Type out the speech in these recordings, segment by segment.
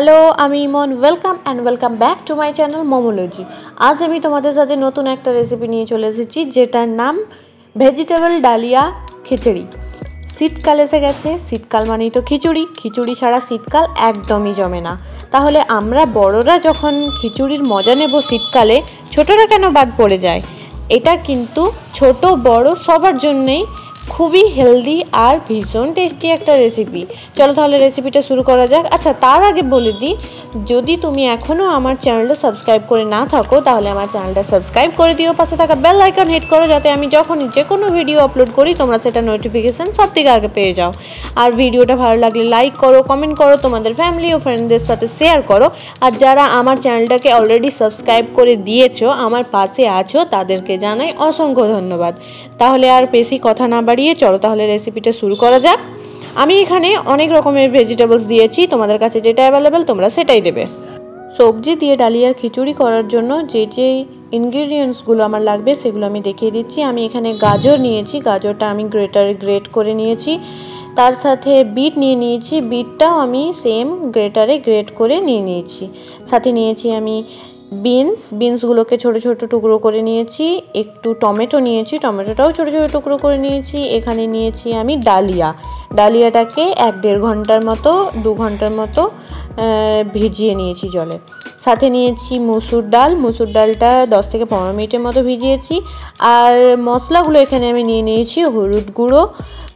Hello আমি Emon. Welcome and welcome back to my channel Momology আজ আমি তোমাদের সাথে নতুন একটা রেসিপি নিয়ে চলে এসেছি, যেটার নাম ভেজিটেবল ডালিয়া খিচুড়ি। শীতকাল এসে গেছে। শীতকাল মানেই তো খিচুড়ি। খিচুড়ি ছাড়া শীতকাল একদমই জমে না। তাহলে আমরা বড়রা যখন খিচুড়ির মজা নেব শীতকালে, ছোটরা কেন বাদ পড়ে যায়? এটা কিন্তু ছোট, বড় সবার জন্যেই খুবই হেলদি আর ভীষণ টেস্টি একটা রেসিপি চলো তাহলে রেসিপিটা শুরু করা যাক। আচ্ছা তার আগে বলে দিই, যদি তুমি এখনও আমার চ্যানেলটা সাবস্ক্রাইব করে না থাকো, তাহলে আমার চ্যানেলটা সাবস্ক্রাইব করে দিও। পাশে থাকা বেল আইকন হিট করো, যাতে আমি যখনই যে কোনো ভিডিও আপলোড করি, তোমরা সেটা নোটিফিকেশান সব থেকে আগে পেয়ে যাও। আর ভিডিওটা ভালো লাগলে লাইক করো কমেন্ট করো, তোমাদের ফ্যামিলি ও ফ্রেন্ডদের সাথে শেয়ার করো। আর যারা আমার চ্যানেলটাকে অলরেডি সাবস্ক্রাইব করে দিয়েছ, আমার পাশে আছো, তাদেরকে জানাই অসংখ্য ধন্যবাদ। তাহলে আর বেশি কথা না বাড়িয়ে, চলো তাহলে রেসিপিটা শুরু করা যাক। আমি এখানে অনেক রকমের ভেজিটেবলস দিয়েছি, তোমাদের কাছে যেটা অ্যাভেলেবেল তোমরা সেটাই দেবে। সবজি দিয়ে ডালিয়ার খিচুড়ি করার জন্য যে যে ইনগ্রিডিয়েন্টসগুলো আমার লাগবে, সেগুলো আমি দেখিয়ে দিচ্ছি। আমি এখানে গাজর নিয়েছি, গাজরটা আমি গ্রেটারে গ্রেট করে নিয়েছি। তার সাথে বিট নিয়ে নিয়েছি, বিটটাও আমি সেম গ্রেটারে গ্রেট করে নিয়ে নিয়েছি। সাথে নিয়েছি আমি বিনস, বিনসগুলোকে ছোট ছোট টুকরো করে নিয়েছি, একটু টমেটো নিয়েছি, টমেটোটাও ছোট ছোট টুকরো করে নিয়েছি, এখানে নিয়েছি আমি ডালিয়া। ডালিয়াটাকে এক দেড় ঘণ্টার মতো, দু ঘণ্টার মতো ভিজিয়ে নিয়েছি জলে। সাথে নিয়েছি মুসুর ডাল। মুসুর ডালটা দশ থেকে পনেরো মিনিটের মতো ভিজিয়েছি। আর মশলাগুলো এখানে আমি নিয়ে নিয়েছি, হলুদ গুঁড়ো,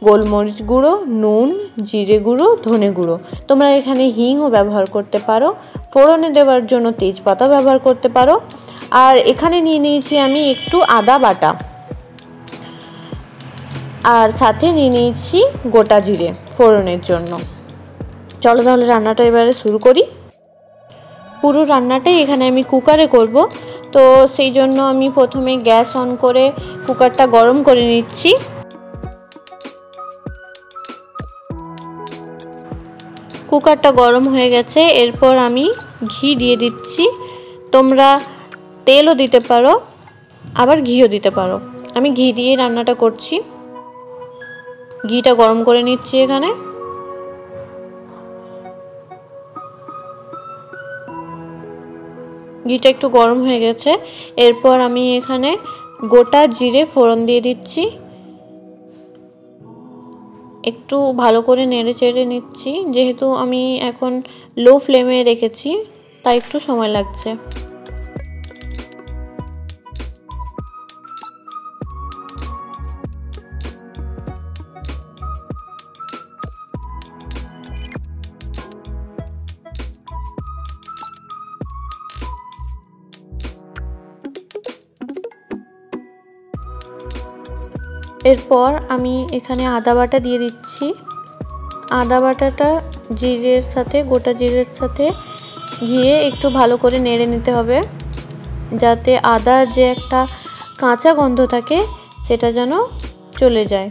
গোলমরিচ গুঁড়ো, নুন, জিরে গুঁড়ো, ধনে গুঁড়ো। তোমরা এখানে হিংও ব্যবহার করতে পারো, ফোড়নে দেওয়ার জন্য তেজপাতা ব্যবহার করতে পারো। আর এখানে নিয়ে নিয়েছি আমি একটু আদা বাটা। আর সাথে নিয়ে নিয়েছি গোটা জিরে ফোড়নের জন্য। চলো তাহলে রান্নাটা এবারে শুরু করি। পুরো রান্নাটাই এখানে আমি কুকারে করব। তো সেই জন্য আমি প্রথমে গ্যাস অন করে কুকারটা গরম করে নিচ্ছি। কুকারটা গরম হয়ে গেছে, এরপর আমি ঘি দিয়ে দিচ্ছি। তোমরা তেলও দিতে পারো, আবার ঘিও দিতে পারো। আমি ঘি দিয়ে রান্নাটা করছি। ঘিটা গরম করে নিচ্ছি এখানে। ঘিটা একটু গরম হয়ে গেছে। এরপর আমি এখানে গোটা জিরে ফোড়ন দিয়ে দিচ্ছি। একটু ভালো করে নেড়ে চেড়ে নিচ্ছি। যেহেতু আমি এখন লো ফ্লেমে রেখেছি, তাই একটু সময় লাগছে। এরপর আমি এখানে আদা বাটা দিয়ে দিচ্ছি। আদা বাটাটা জিরের সাথে, গোটা জিরের সাথে ঘিয়ে একটু ভালো করে নেড়ে নিতে হবে। যাতে আদার যে একটা কাঁচা গন্ধ থাকে, সেটা যেন চলে যায়।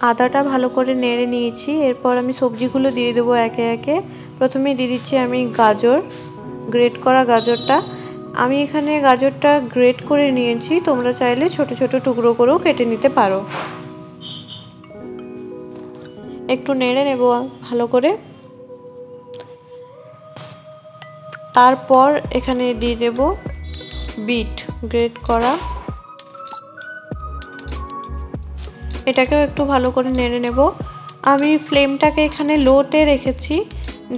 আদাটা ভালো করে নেড়ে নিয়েছি। এরপর আমি সবজিগুলো দিয়ে দেবো একে একে। প্রথমে দিয়ে দিচ্ছি আমি গাজর গ্রেট করা গাজরটা। আমি এখানে গাজরটা গ্রেট করে নিয়েছি। তোমরা চাইলে ছোট ছোট টুকরো করেও কেটে নিতে পারো। একটু নেড়ে নেব ভালো করে। তারপর এখানে দিয়ে দেব বিট গ্রেট করা। এটাকেও একটু ভালো করে নেড়ে নেব। আমি ফ্লেমটাকে এখানে লোতে রেখেছি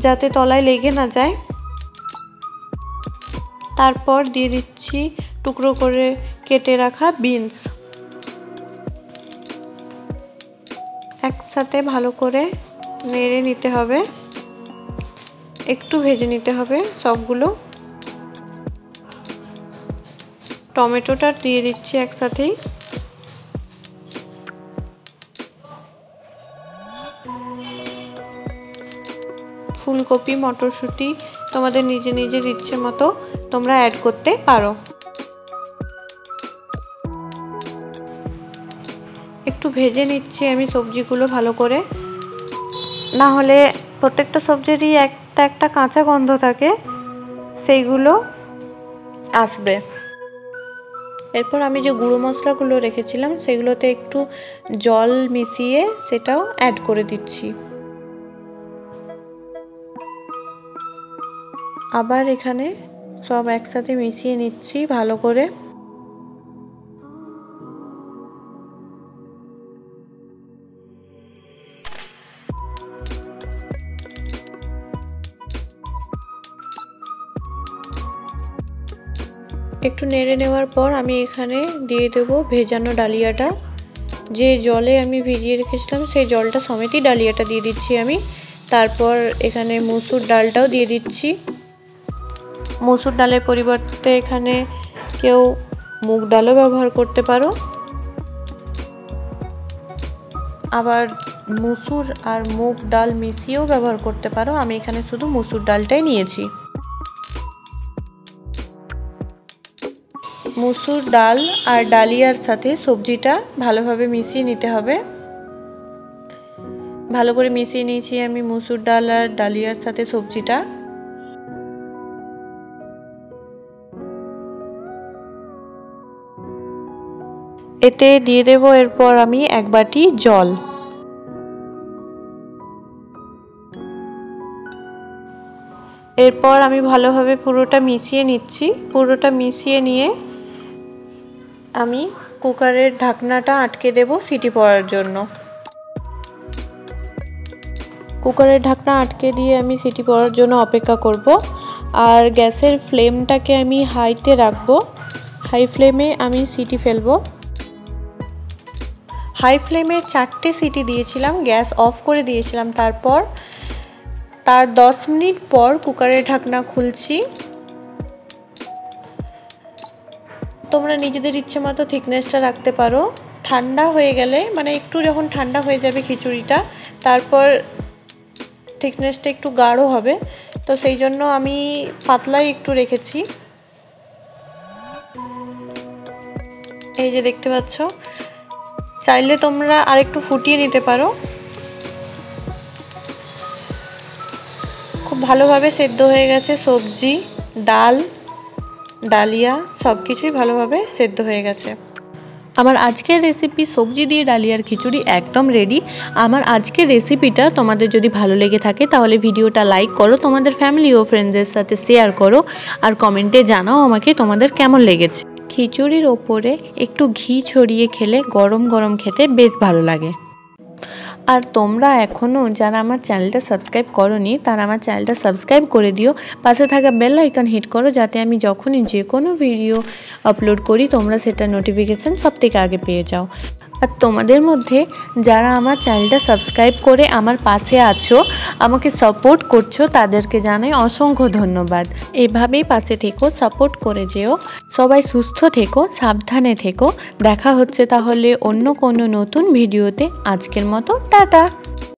যাতে তলায় লেগে না যায়। তারপর দিয়ে দিচ্ছি টুকরো করে কেটে রাখা বিনস। একসাথে ভালো করে নেড়ে নিতে হবে। একটু ভেজে নিতে হবে সবগুলো। টমেটোটা দিয়ে দিচ্ছি একসাথেই। ফুলকপি, মটরশুঁটি তোমাদের নিজে নিজের ইচ্ছে মতো তোমরা অ্যাড করতে পারো। একটু ভেজে নিচ্ছি আমি সবজিগুলো ভালো করে। না হলে প্রত্যেকটা সবজিরই একটা একটা কাঁচা গন্ধ থাকে, সেইগুলো আসবে। এরপর আমি যে গুঁড়ো মশলাগুলো রেখেছিলাম, সেগুলোতে একটু জল মিশিয়ে সেটাও অ্যাড করে দিচ্ছি। আবার এখানে সব একসাথে মিশিয়ে নিচ্ছি ভালো করে। একটু নেড়ে নেওয়ার পর আমি এখানে দিয়ে দেবো ভেজানো ডালিয়াটা। যে জলে আমি ভিজিয়ে রেখেছিলাম, সেই জলটা সমেতই ডালিয়াটা দিয়ে দিচ্ছি আমি। তারপর এখানে মুসুর ডালটাও দিয়ে দিচ্ছি। মসুর ডালের পরিবর্তে এখানে কেউ মুগ ডালও ব্যবহার করতে পারো। আবার মুসুর আর মুগ ডাল মিশিয়েও ব্যবহার করতে পারো। আমি এখানে শুধু মুসুর ডালটাই নিয়েছি। মুসুর ডাল আর ডালিয়ার সাথে সবজিটা ভালোভাবে মিশিয়ে নিতে হবে। ভালো করে মিশিয়ে নিয়েছি আমি মুসুর ডাল আর ডালিয়ার সাথে সবজিটা। এতে দিয়ে দেব এরপর আমি এক বাটি জল। এরপর আমি ভালোভাবে পুরোটা মিশিয়ে নিচ্ছি। পুরোটা মিশিয়ে নিয়ে আমি কুকারের ঢাকনাটা আটকে দেব সিটি পড়ার জন্য। কুকারের ঢাকনা আটকে দিয়ে আমি সিটি পড়ার জন্য অপেক্ষা করব। আর গ্যাসের ফ্লেমটাকে আমি হাইতে রাখব। হাই ফ্লেমে আমি সিটি ফেলব। হাই ফ্লেমে চারটে সিটি দিয়েছিলাম, গ্যাস অফ করে দিয়েছিলাম। তারপর, তার দশ মিনিট পর কুকারের ঢাকনা খুলছি। তোমরা নিজেদের ইচ্ছে মতো থিকনেসটা রাখতে পারো। ঠান্ডা হয়ে গেলে মানে একটু যখন ঠান্ডা হয়ে যাবে খিচুড়িটা, তারপর থিকনেসটা একটু গাঢ় হবে। তো সেই জন্য আমি পাতলাই একটু রেখেছি। এই যে দেখতে পাচ্ছ চাইলে তোমরা আরেকটু ফুটিয়ে নিতে পারো। খুব ভালোভাবে সেদ্ধ হয়ে গেছে সবজি, ডাল, ডালিয়া সব কিছুই ভালোভাবে সেদ্ধ হয়ে গেছে। আমার আজকের রেসিপি সবজি দিয়ে ডালিয়ার খিচুড়ি একদম রেডি আমার আজকের রেসিপিটা তোমাদের যদি ভালো লেগে থাকে তাহলে ভিডিওটা লাইক করো, তোমাদের ফ্যামিলি ও ফ্রেন্ডসদের সাথে শেয়ার করো, আর কমেন্টে জানাও আমাকে তোমাদের কেমন লেগেছে। খিচুড়ির ওপরে একটু ঘি ছড়িয়ে খেলে গরম গরম খেতে বেশ ভালো লাগে। আর তোমরা এখনও যারা আমার চ্যানেলটা সাবস্ক্রাইব করনি, তারা আমার চ্যানেলটা সাবস্ক্রাইব করে দিও। পাশে থাকা বেল আইকন হিট করো যাতে আমি যখনই যে কোনো ভিডিও আপলোড করি, তোমরা সেটা নোটিফিকেশান সব থেকে আগে পেয়ে যাও। আর তোমাদের মধ্যে যারা আমার চ্যানেলটা সাবস্ক্রাইব করে আমার পাশে আছো, আমাকে সাপোর্ট করছ, তাদেরকে জানাই অসংখ্য ধন্যবাদ। এভাবেই পাশে থেকো সাপোর্ট করে যেও। সবাই সুস্থ থেকো, সাবধানে থেকো। দেখা হচ্ছে তাহলে অন্য কোনো নতুন ভিডিওতে। আজকের মতো, টাটা!